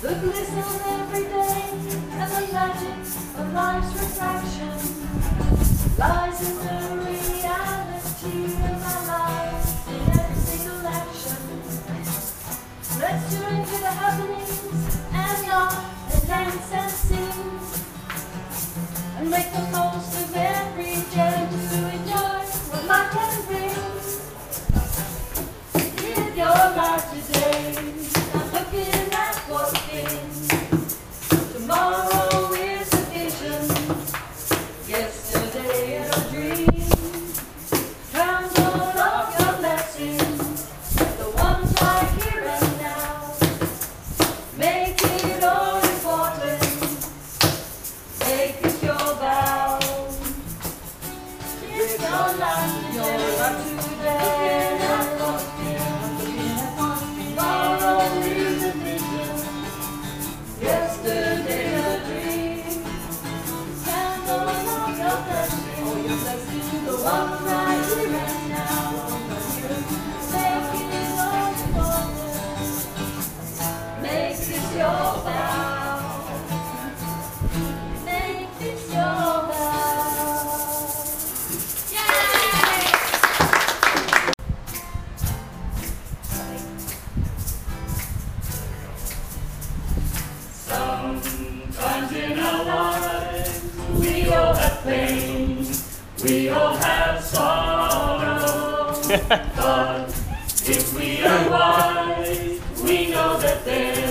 But listen every day, and the magic of life's refraction lies in the reality of our lives in every single action. Let's tune into the happenings and laugh and dance and sing and make the most of every just to enjoy what life can bring. We all have sorrow. but if we are wise, we know that there's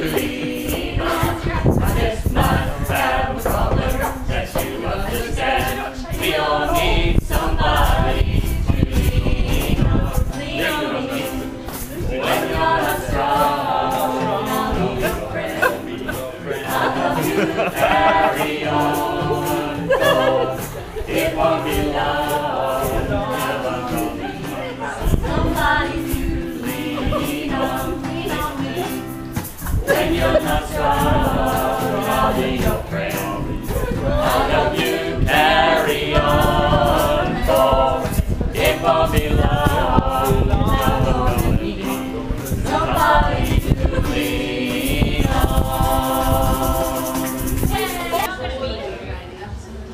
Thank you.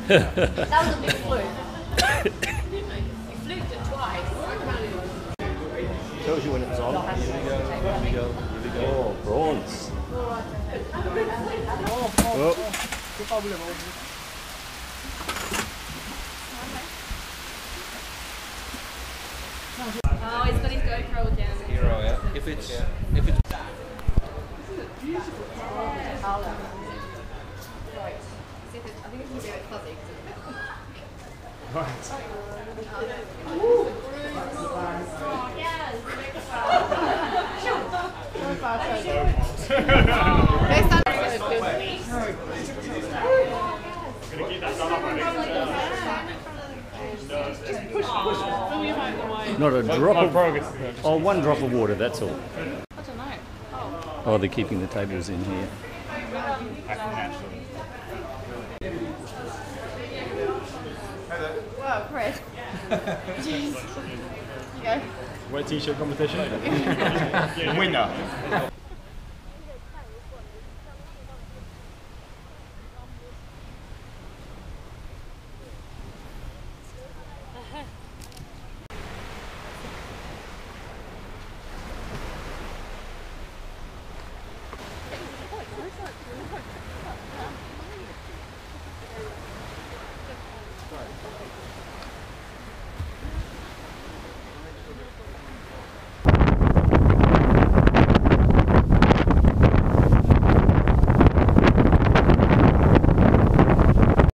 That was a big fluke. you fluked it twice. Tells you when it's on. Here we go. Here we go. Here we go. Oh, bronze. Oh. Oh, he's got his GoPro again. Hero, yeah. If it's if it's not a drop of oh one drop of water. That's all. I don't know. Oh. Oh, they're keeping the tables in here. Wow, Fred. Jeez. You go. Wet t-shirt competition. Winner.